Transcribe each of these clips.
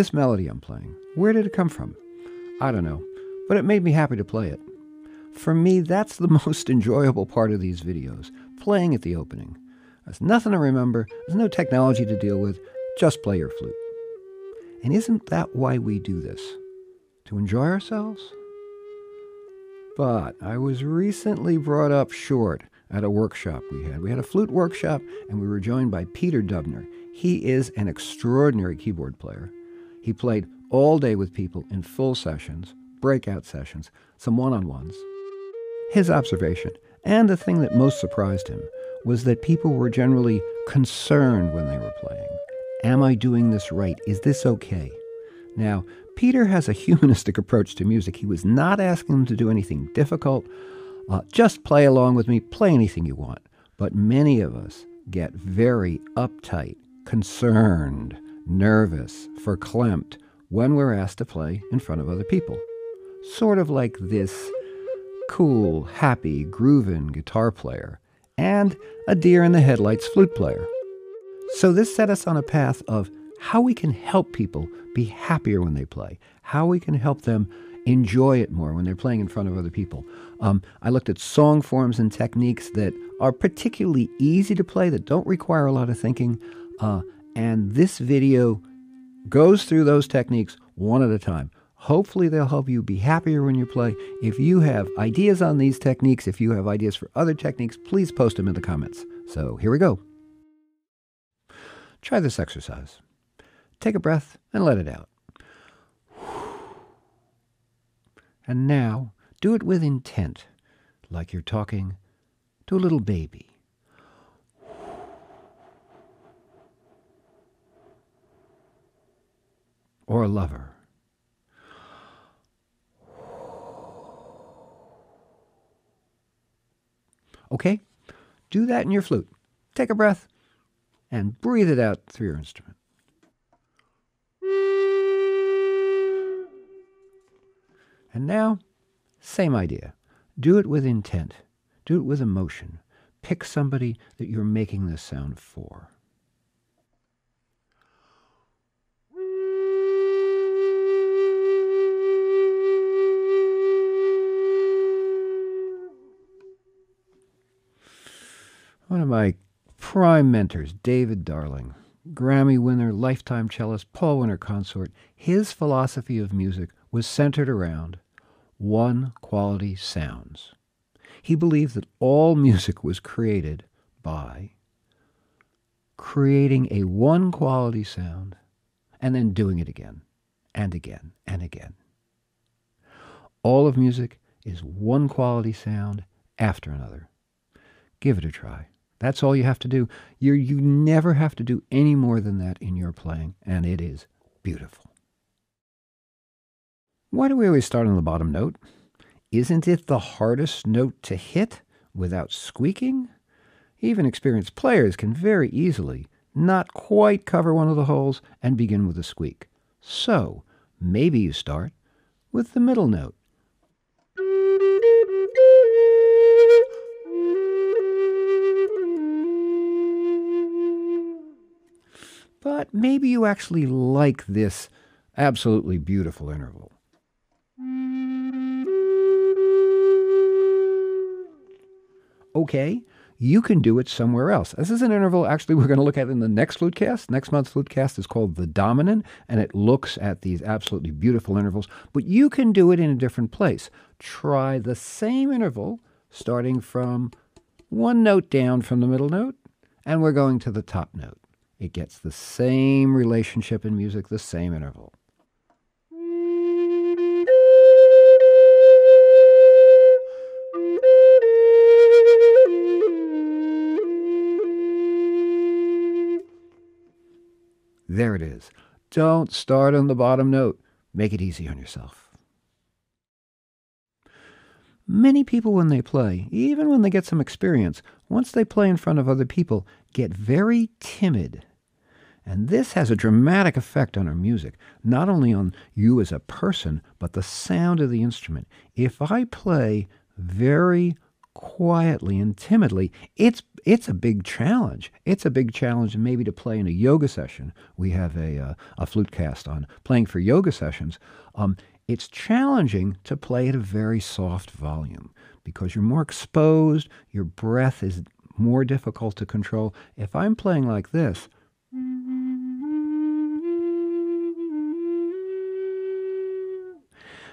This melody I'm playing, where did it come from? I don't know, but it made me happy to play it. For me, that's the most enjoyable part of these videos, playing at the opening. There's nothing to remember, there's no technology to deal with, just play your flute. And isn't that why we do this? To enjoy ourselves? But I was recently brought up short at a workshop we had. We had a flute workshop and we were joined by Peter Dubner. He is an extraordinary keyboard player. He played all day with people in full sessions, breakout sessions, some one on ones. His observation, and the thing that most surprised him, was that people were generally concerned when they were playing. Am I doing this right? Is this okay? Now, Peter has a humanistic approach to music. He was not asking them to do anything difficult. Uh, just play along with me, play anything you want. But many of us get very uptight, concerned, nervous, verklempt when we're asked to play in front of other people. Sort of like this cool, happy, grooving guitar player and a deer in the headlights flute player. So this set us on a path of how we can help people be happier when they play, how we can help them enjoy it more when they're playing in front of other people. Um, I looked at song forms and techniques that are particularly easy to play, that don't require a lot of thinking. Uh, and this video goes through those techniques one at a time. Hopefully, they'll help you be happier when you play. If you have ideas on these techniques, if you have ideas for other techniques, please post them in the comments. So here we go. Try this exercise. Take a breath and let it out. And now do it with intent, like you're talking to a little baby. Or a lover. Okay? Do that in your flute. Take a breath and breathe it out through your instrument. And now, same idea. Do it with intent. Do it with emotion. Pick somebody that you're making this sound for. One of my prime mentors, David Darling, Grammy winner, lifetime cellist, Paul Winter consort, his philosophy of music was centered around one quality sounds. He believed that all music was created by creating a one quality sound and then doing it again and again and again. All of music is one quality sound after another. Give it a try. That's all you have to do. you you never have to do any more than that in your playing, and it is beautiful. Why do we always start on the bottom note? Isn't it the hardest note to hit without squeaking? Even experienced players can very easily not quite cover one of the holes and begin with a squeak. So, maybe you start with the middle note. But maybe you actually like this absolutely beautiful interval. Okay, you can do it somewhere else. This is an interval actually we're going to look at in the next flutecast. Next month's flutecast is called The Dominant, and it looks at these absolutely beautiful intervals, but you can do it in a different place. Try the same interval starting from one note down from the middle note, and we're going to the top note. It gets the same relationship in music, the same interval. There it is. Don't start on the bottom note. Make it easy on yourself. Many people, when they play, even when they get some experience, once they play in front of other people, get very timid and this has a dramatic effect on our music, not only on you as a person, but the sound of the instrument. If I play very quietly and timidly, it's it's a big challenge. It's a big challenge maybe to play in a yoga session. We have a uh, a flute cast on playing for yoga sessions. Um, it's challenging to play at a very soft volume because you're more exposed. Your breath is more difficult to control. If I'm playing like this.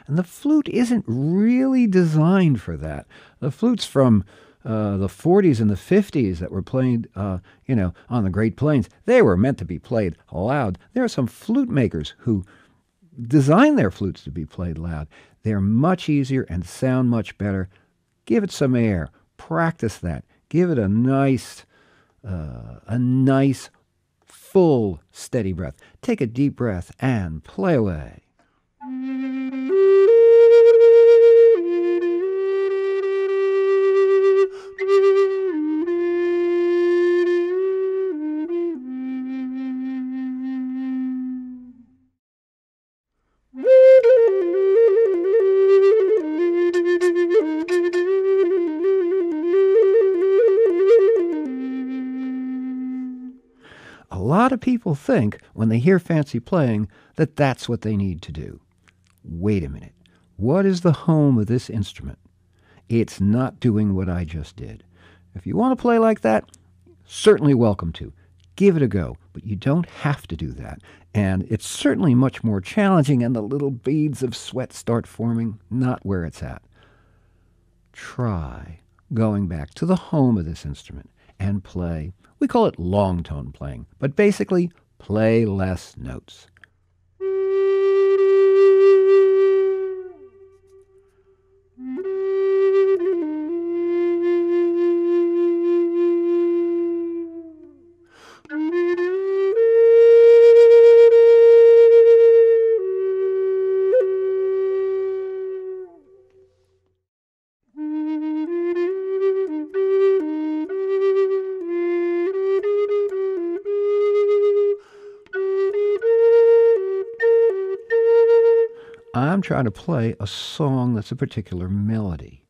And the flute isn't really designed for that. The flutes from uh, the 40s and the 50s that were played, uh, you know, on the Great Plains, they were meant to be played loud. There are some flute makers who design their flutes to be played loud. They're much easier and sound much better. Give it some air. Practice that. Give it a nice, uh, a nice, full, steady breath. Take a deep breath and play away. Lot of people think when they hear fancy playing that that's what they need to do. Wait a minute. What is the home of this instrument? It's not doing what I just did. If you want to play like that, certainly welcome to. Give it a go, but you don't have to do that. And it's certainly much more challenging, and the little beads of sweat start forming not where it's at. Try going back to the home of this instrument and play we call it long tone playing, but basically play less notes. I'm trying to play a song that's a particular melody.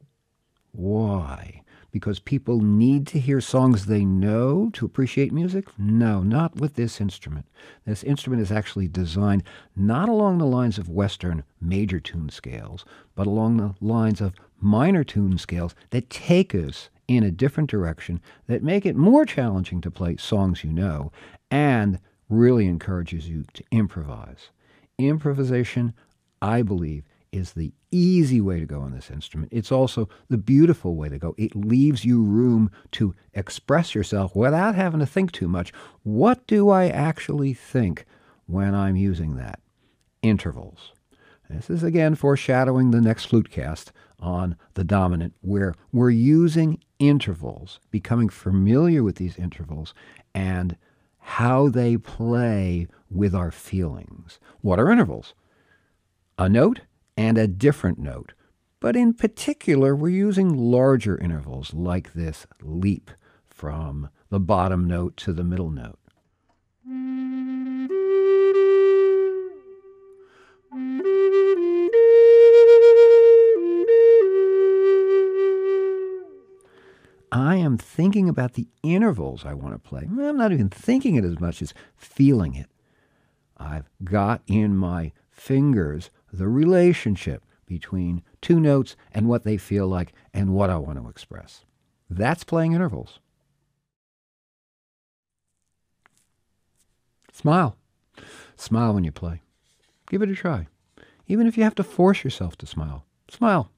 Why? Because people need to hear songs they know to appreciate music? No, not with this instrument. This instrument is actually designed not along the lines of Western major tune scales, but along the lines of minor tune scales that take us in a different direction, that make it more challenging to play songs you know, and really encourages you to improvise. Improvisation I believe, is the easy way to go on this instrument. It's also the beautiful way to go. It leaves you room to express yourself without having to think too much. What do I actually think when I'm using that? Intervals. This is again foreshadowing the next flute cast on the dominant, where we're using intervals, becoming familiar with these intervals, and how they play with our feelings. What are intervals? A note and a different note. But in particular, we're using larger intervals like this leap from the bottom note to the middle note. I am thinking about the intervals I want to play. I'm not even thinking it as much as feeling it. I've got in my fingers the relationship between two notes and what they feel like and what I want to express. That's playing intervals. Smile. Smile when you play. Give it a try. Even if you have to force yourself to smile, smile.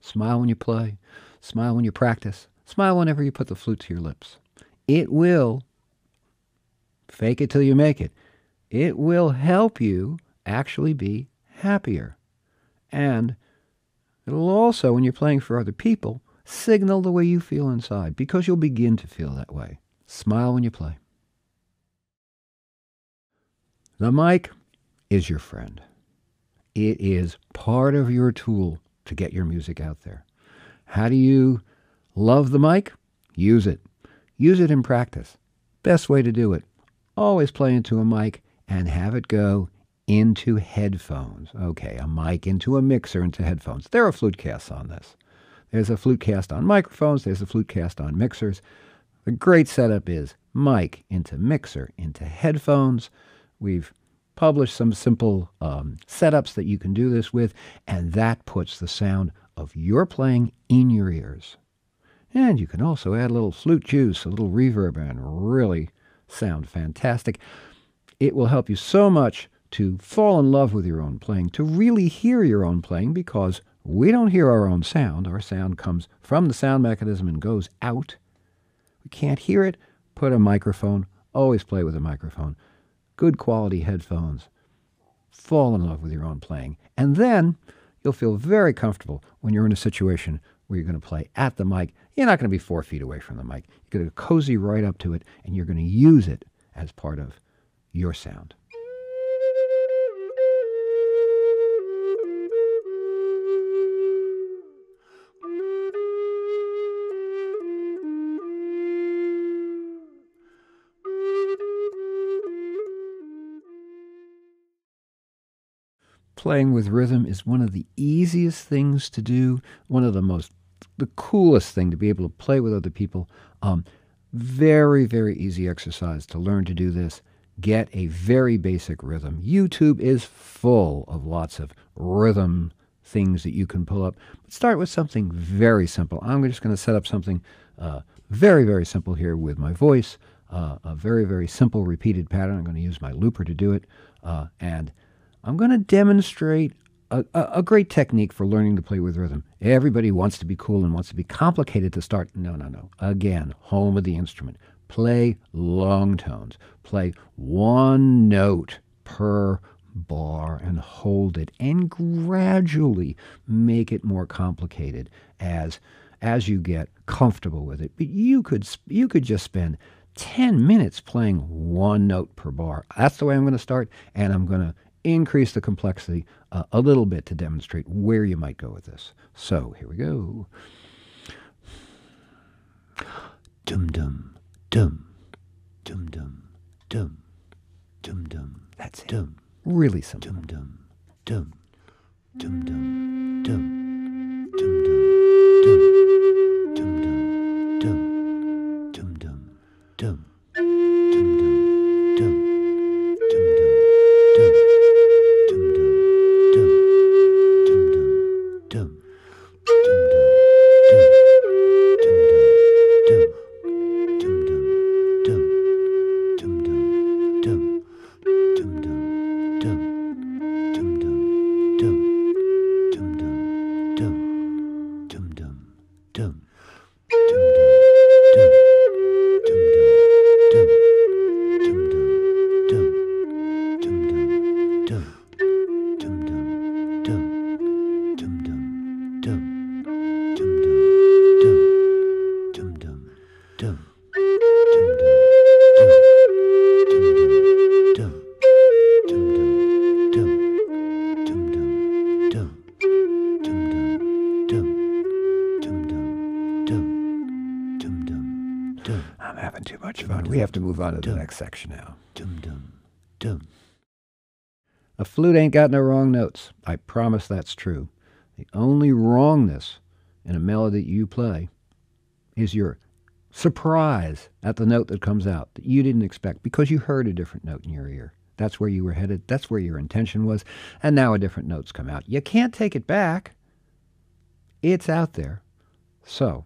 Smile when you play. Smile when you practice. Smile whenever you put the flute to your lips. It will, fake it till you make it, it will help you actually be happier. And it'll also, when you're playing for other people, signal the way you feel inside because you'll begin to feel that way. Smile when you play. The mic is your friend. It is part of your tool to get your music out there. How do you love the mic? Use it. Use it in practice. Best way to do it. Always play into a mic and have it go into headphones. Okay, a mic into a mixer into headphones. There are flute casts on this. There's a flute cast on microphones, there's a flute cast on mixers. The great setup is mic into mixer into headphones. We've published some simple um, setups that you can do this with, and that puts the sound of your playing in your ears. And you can also add a little flute juice, a little reverb, and really sound fantastic. It will help you so much to fall in love with your own playing, to really hear your own playing, because we don't hear our own sound. Our sound comes from the sound mechanism and goes out. We can't hear it. Put a microphone. Always play with a microphone. Good quality headphones. Fall in love with your own playing. And then you'll feel very comfortable when you're in a situation where you're going to play at the mic. You're not going to be four feet away from the mic. You're going to cozy right up to it, and you're going to use it as part of your sound. Playing with rhythm is one of the easiest things to do, one of the most, the coolest thing to be able to play with other people. Um, very, very easy exercise to learn to do this. Get a very basic rhythm. YouTube is full of lots of rhythm things that you can pull up. But start with something very simple. I'm just going to set up something uh, very, very simple here with my voice. Uh, a very, very simple repeated pattern. I'm going to use my looper to do it. Uh, and I'm going to demonstrate a, a, a, great technique for learning to play with rhythm. Everybody wants to be cool and wants to be complicated to start. No, no, no. Again, home of the instrument. Play long tones. Play one note per bar and hold it and gradually make it more complicated as as you get comfortable with it. But you could you could just spend 10 minutes playing one note per bar. That's the way I'm going to start and I'm going to increase the complexity uh, a little bit to demonstrate where you might go with this. So here we go. Dum dum dum dum dum dum dum dum. That's it. Dum. Really simple. Dum dum dum dum dum dum dum dum. dum dum dum dum dum dum on to the next section now. Dum, dum, dum. A flute ain't got no wrong notes. I promise that's true. The only wrongness in a melody you play is your surprise at the note that comes out that you didn't expect because you heard a different note in your ear. That's where you were headed. That's where your intention was. And now a different note's come out. You can't take it back. It's out there. So,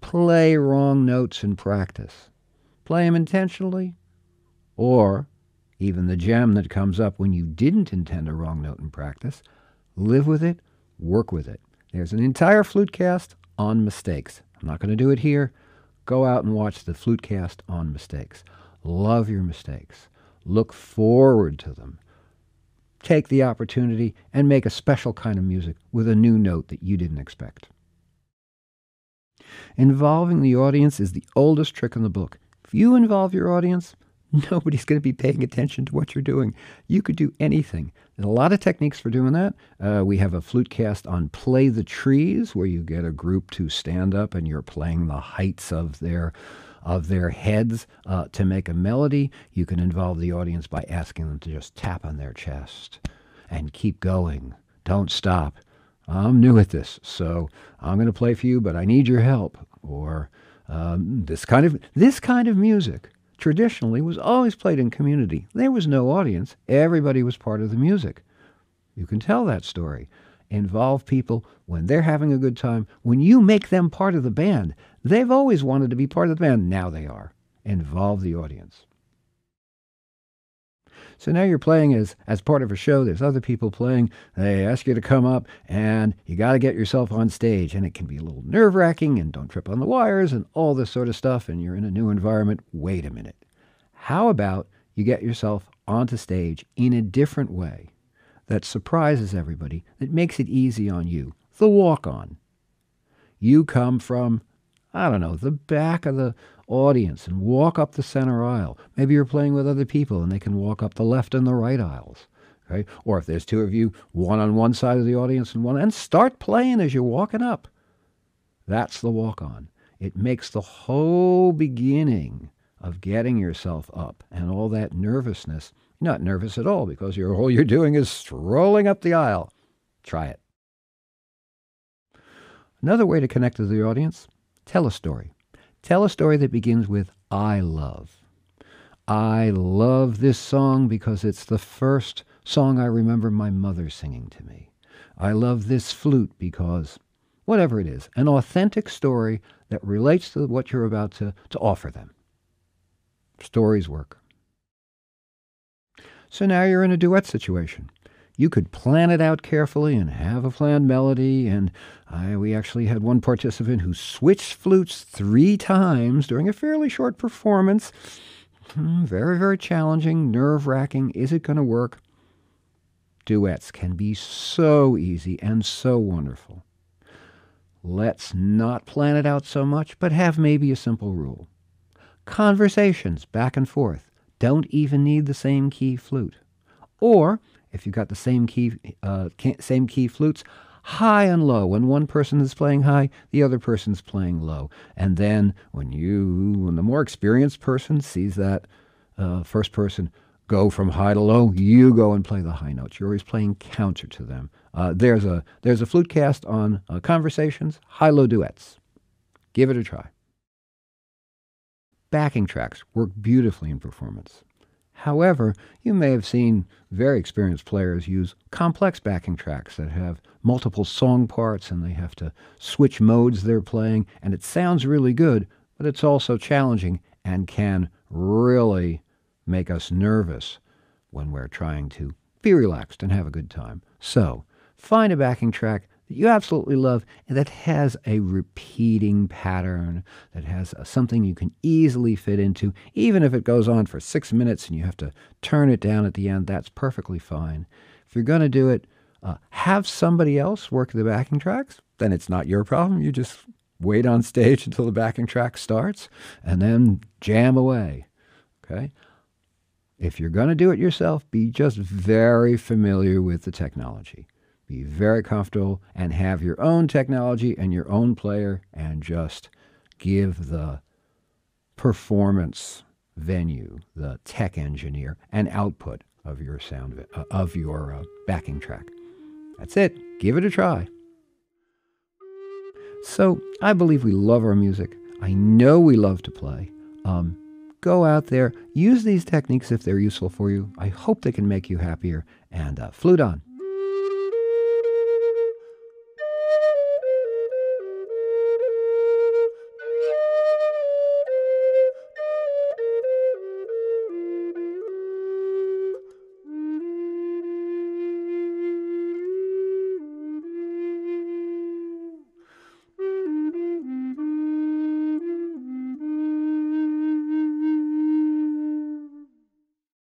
play wrong notes in practice play them intentionally, or even the gem that comes up when you didn't intend a wrong note in practice, live with it, work with it. There's an entire flute cast on mistakes. I'm not going to do it here. Go out and watch the flute cast on mistakes. Love your mistakes. Look forward to them. Take the opportunity and make a special kind of music with a new note that you didn't expect. Involving the audience is the oldest trick in the book you involve your audience, nobody's going to be paying attention to what you're doing. You could do anything. There's a lot of techniques for doing that. Uh, we have a flute cast on Play the Trees, where you get a group to stand up and you're playing the heights of their of their heads uh, to make a melody. You can involve the audience by asking them to just tap on their chest and keep going. Don't stop. I'm new at this, so I'm going to play for you, but I need your help. Or um, this kind of this kind of music traditionally was always played in community. There was no audience. Everybody was part of the music. You can tell that story. Involve people when they're having a good time. When you make them part of the band, they've always wanted to be part of the band. Now they are. Involve the audience. So now you're playing as, as part of a show. There's other people playing. They ask you to come up, and you got to get yourself on stage. And it can be a little nerve wracking, and don't trip on the wires, and all this sort of stuff. And you're in a new environment. Wait a minute. How about you get yourself onto stage in a different way that surprises everybody, that makes it easy on you? The walk on. You come from, I don't know, the back of the audience and walk up the center aisle. Maybe you're playing with other people and they can walk up the left and the right aisles. Okay? Or if there's two of you, one on one side of the audience and one, and start playing as you're walking up. That's the walk on. It makes the whole beginning of getting yourself up and all that nervousness not nervous at all because you're, all you're doing is strolling up the aisle. Try it. Another way to connect to the audience tell a story. Tell a story that begins with I love. I love this song because it's the first song I remember my mother singing to me. I love this flute because, whatever it is, an authentic story that relates to what you're about to, to offer them. Stories work. So now you're in a duet situation you could plan it out carefully and have a planned melody. And I, we actually had one participant who switched flutes three times during a fairly short performance. Hmm, very, very challenging, nerve wracking. Is it going to work? Duets can be so easy and so wonderful. Let's not plan it out so much, but have maybe a simple rule. Conversations back and forth don't even need the same key flute. Or if you've got the same key, uh, same key flutes, high and low. When one person is playing high, the other person's playing low. And then when you, when the more experienced person sees that uh, first person go from high to low, you go and play the high notes. You're always playing counter to them. Uh, there's a there's a flute cast on uh, conversations, high-low duets. Give it a try. Backing tracks work beautifully in performance. However, you may have seen very experienced players use complex backing tracks that have multiple song parts and they have to switch modes they're playing, and it sounds really good, but it's also challenging and can really make us nervous when we're trying to be relaxed and have a good time. So, find a backing track that you absolutely love and that has a repeating pattern, that has something you can easily fit into. Even if it goes on for six minutes and you have to turn it down at the end, that's perfectly fine. If you're going to do it, uh, have somebody else work the backing tracks, then it's not your problem. You just wait on stage until the backing track starts and then jam away. Okay? If you're going to do it yourself, be just very familiar with the technology. Be very comfortable and have your own technology and your own player and just give the performance venue, the tech engineer, an output of your sound uh, of your uh, backing track. That's it. Give it a try. So I believe we love our music. I know we love to play. Um, go out there, use these techniques if they're useful for you. I hope they can make you happier, and uh, flute on.